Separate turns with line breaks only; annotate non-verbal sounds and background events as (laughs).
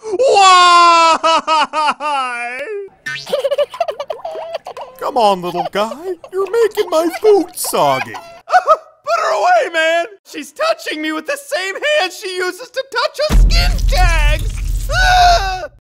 Why? (laughs) Come on, little guy. You're making my food soggy. (laughs)
Put her away, man! She's touching me with the same hand she uses to touch her skin!